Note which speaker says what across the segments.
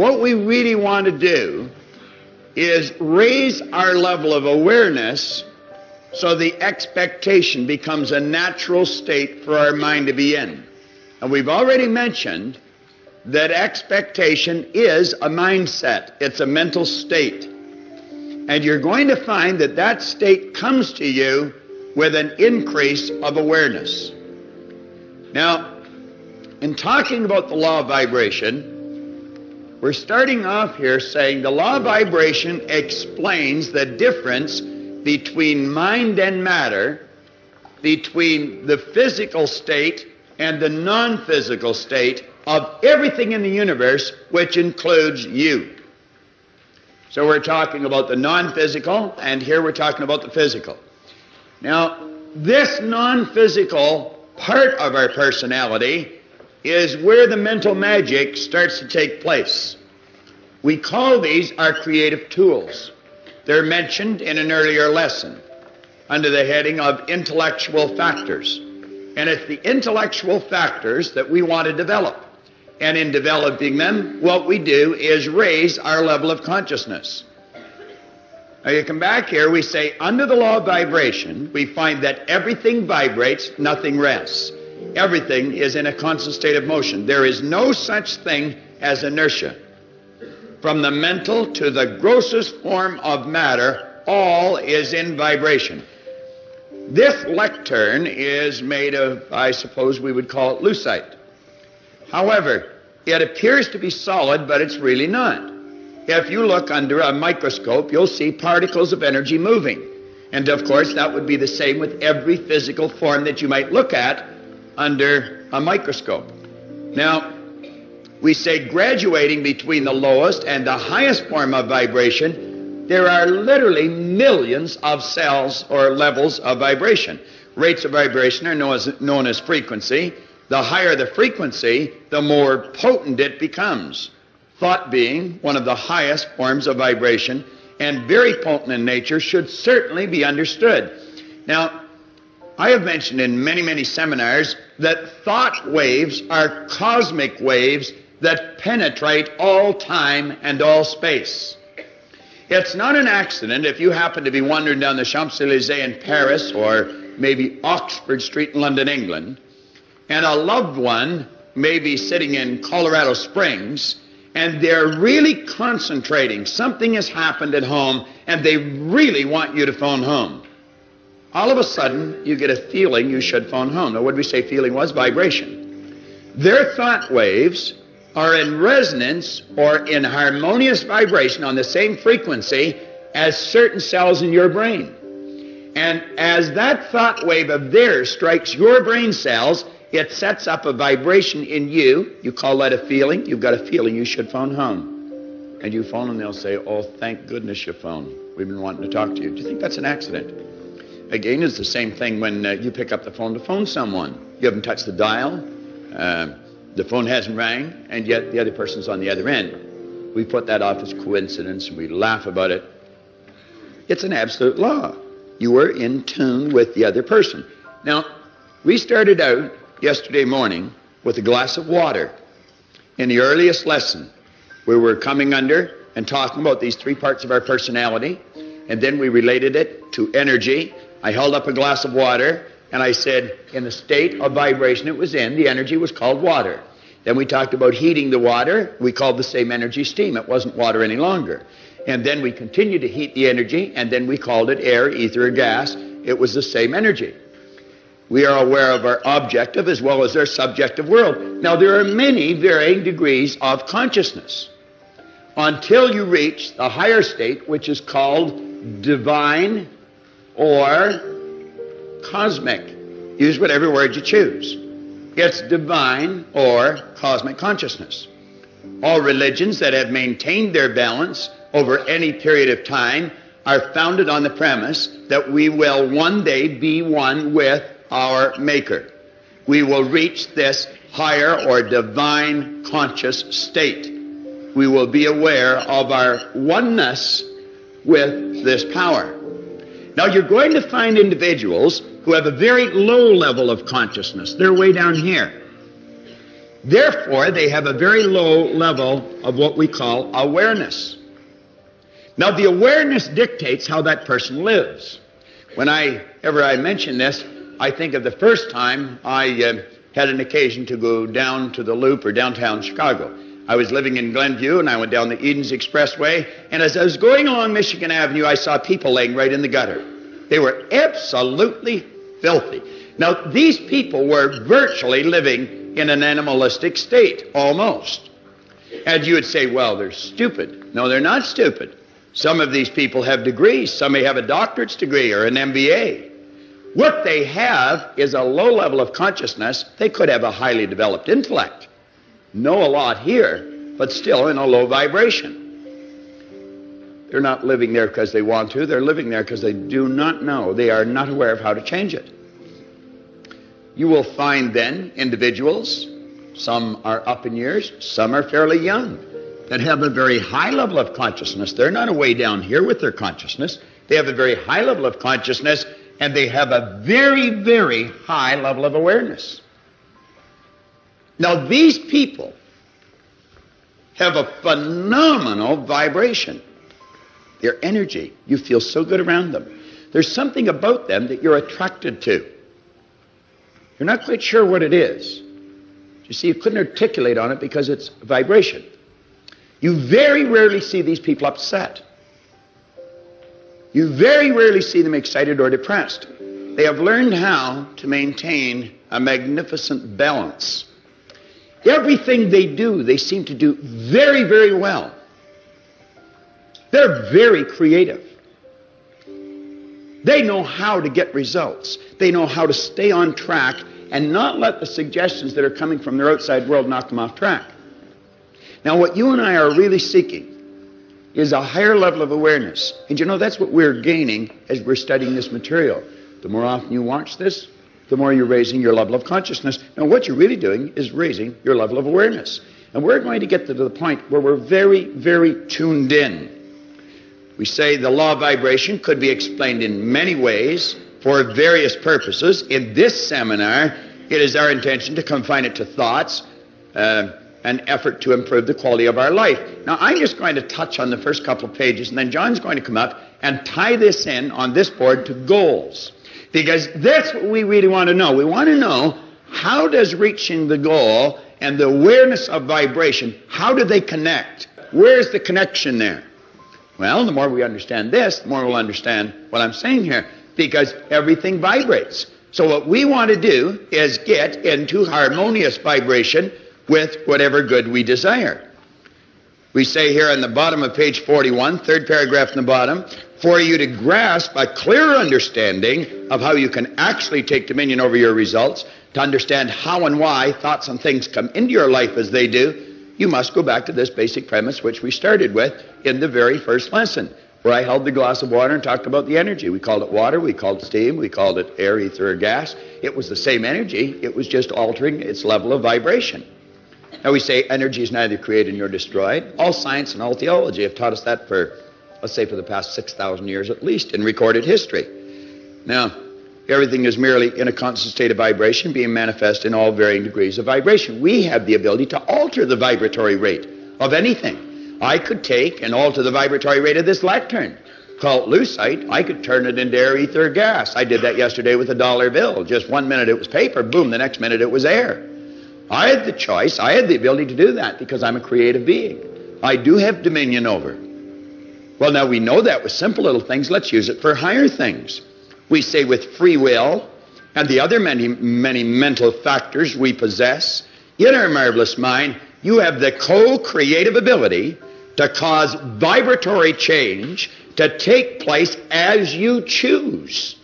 Speaker 1: what we really want to do is raise our level of awareness so the expectation becomes a natural state for our mind to be in. And we've already mentioned that expectation is a mindset, it's a mental state. And you're going to find that that state comes to you with an increase of awareness. Now, in talking about the law of vibration, we're starting off here saying the law of vibration explains the difference between mind and matter, between the physical state and the non physical state of everything in the universe, which includes you. So we're talking about the non physical, and here we're talking about the physical. Now, this non physical part of our personality is where the mental magic starts to take place. We call these our creative tools. They're mentioned in an earlier lesson under the heading of intellectual factors. And it's the intellectual factors that we want to develop. And in developing them, what we do is raise our level of consciousness. Now you come back here, we say under the law of vibration, we find that everything vibrates, nothing rests. Everything is in a constant state of motion. There is no such thing as inertia. From the mental to the grossest form of matter, all is in vibration. This lectern is made of, I suppose we would call it lucite. However, it appears to be solid, but it's really not. If you look under a microscope, you'll see particles of energy moving. And of course, that would be the same with every physical form that you might look at under a microscope. Now, we say graduating between the lowest and the highest form of vibration, there are literally millions of cells or levels of vibration. Rates of vibration are known as, known as frequency. The higher the frequency, the more potent it becomes. Thought being one of the highest forms of vibration and very potent in nature should certainly be understood. Now, I have mentioned in many, many seminars that thought waves are cosmic waves that penetrate all time and all space. It's not an accident if you happen to be wandering down the Champs Elysees in Paris or maybe Oxford Street in London, England, and a loved one may be sitting in Colorado Springs and they're really concentrating. Something has happened at home and they really want you to phone home. All of a sudden, you get a feeling you should phone home. Now, what did we say feeling was? Vibration. Their thought waves are in resonance or in harmonious vibration on the same frequency as certain cells in your brain. And as that thought wave of theirs strikes your brain cells, it sets up a vibration in you. You call that a feeling. You've got a feeling you should phone home. And you phone and they'll say, Oh, thank goodness you phoned. We've been wanting to talk to you. Do you think that's an accident? Again, it's the same thing when uh, you pick up the phone to phone someone. You haven't touched the dial, uh, the phone hasn't rang, and yet the other person's on the other end. We put that off as coincidence and we laugh about it. It's an absolute law. You were in tune with the other person. Now, we started out yesterday morning with a glass of water. In the earliest lesson, we were coming under and talking about these three parts of our personality, and then we related it to energy. I held up a glass of water and I said, in the state of vibration it was in, the energy was called water. Then we talked about heating the water. We called the same energy steam. It wasn't water any longer. And then we continued to heat the energy, and then we called it air, ether, or gas. It was the same energy. We are aware of our objective as well as our subjective world. Now, there are many varying degrees of consciousness until you reach the higher state, which is called divine or cosmic. Use whatever word you choose. It's divine or cosmic consciousness. All religions that have maintained their balance over any period of time are founded on the premise that we will one day be one with our Maker. We will reach this higher or divine conscious state. We will be aware of our oneness with this power. Now, you're going to find individuals who have a very low level of consciousness. They're way down here. Therefore, they have a very low level of what we call awareness. Now, the awareness dictates how that person lives. Whenever I ever I mention this, I think of the first time I uh, had an occasion to go down to the Loop or downtown Chicago. I was living in Glenview and I went down the Edens Expressway, and as I was going along Michigan Avenue, I saw people laying right in the gutter. They were absolutely filthy. Now, these people were virtually living in an animalistic state, almost. And you would say, well, they're stupid. No, they're not stupid. Some of these people have degrees. Some may have a doctorate's degree or an MBA. What they have is a low level of consciousness. They could have a highly developed intellect, know a lot here, but still in a low vibration. They're not living there because they want to. They're living there because they do not know. They are not aware of how to change it. You will find then individuals, some are up in years, some are fairly young, that have a very high level of consciousness. They're not away down here with their consciousness. They have a very high level of consciousness and they have a very, very high level of awareness. Now, these people have a phenomenal vibration. Their energy, you feel so good around them. There's something about them that you're attracted to. You're not quite sure what it is. You see, you couldn't articulate on it because it's vibration. You very rarely see these people upset. You very rarely see them excited or depressed. They have learned how to maintain a magnificent balance. Everything they do, they seem to do very, very well. They're very creative. They know how to get results. They know how to stay on track and not let the suggestions that are coming from their outside world knock them off track. Now, what you and I are really seeking is a higher level of awareness. And you know, that's what we're gaining as we're studying this material. The more often you watch this, the more you're raising your level of consciousness. Now, what you're really doing is raising your level of awareness. And we're going to get to the point where we're very, very tuned in. We say the law of vibration could be explained in many ways for various purposes. In this seminar, it is our intention to confine it to thoughts, uh, an effort to improve the quality of our life. Now, I'm just going to touch on the first couple of pages, and then John's going to come up and tie this in on this board to goals. Because that's what we really want to know. We want to know how does reaching the goal and the awareness of vibration, how do they connect? Where's the connection there? Well, the more we understand this, the more we'll understand what I'm saying here, because everything vibrates. So what we want to do is get into harmonious vibration with whatever good we desire. We say here on the bottom of page 41, third paragraph in the bottom, for you to grasp a clear understanding of how you can actually take dominion over your results, to understand how and why thoughts and things come into your life as they do, you must go back to this basic premise which we started with in the very first lesson, where I held the glass of water and talked about the energy. We called it water, we called it steam, we called it air, ether, or gas. It was the same energy, it was just altering its level of vibration. Now we say energy is neither created nor destroyed. All science and all theology have taught us that for, let's say, for the past 6,000 years at least in recorded history. Now, everything is merely in a constant state of vibration, being manifest in all varying degrees of vibration. We have the ability to alter the vibratory rate of anything. I could take and alter the vibratory rate of this lectern. Call it lucite. I could turn it into air, ether, gas. I did that yesterday with a dollar bill. Just one minute it was paper, boom, the next minute it was air. I had the choice. I had the ability to do that because I'm a creative being. I do have dominion over. Well, now we know that with simple little things. Let's use it for higher things. We say with free will and the other many, many mental factors we possess in our marvelous mind, you have the co-creative ability to cause vibratory change to take place as you choose.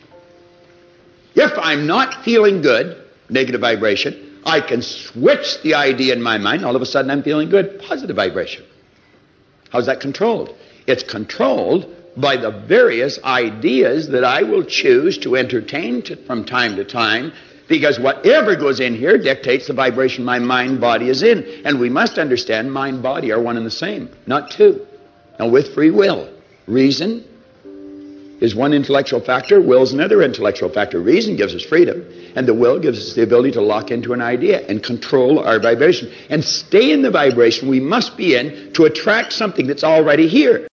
Speaker 1: If I'm not feeling good, negative vibration, I can switch the idea in my mind. All of a sudden, I'm feeling good. Positive vibration. How's that controlled? It's controlled by the various ideas that I will choose to entertain to, from time to time because whatever goes in here dictates the vibration my mind body is in. And we must understand mind body are one and the same, not two. Now, with free will, reason, is one intellectual factor, will is another intellectual factor. Reason gives us freedom, and the will gives us the ability to lock into an idea and control our vibration and stay in the vibration we must be in to attract something that's already here.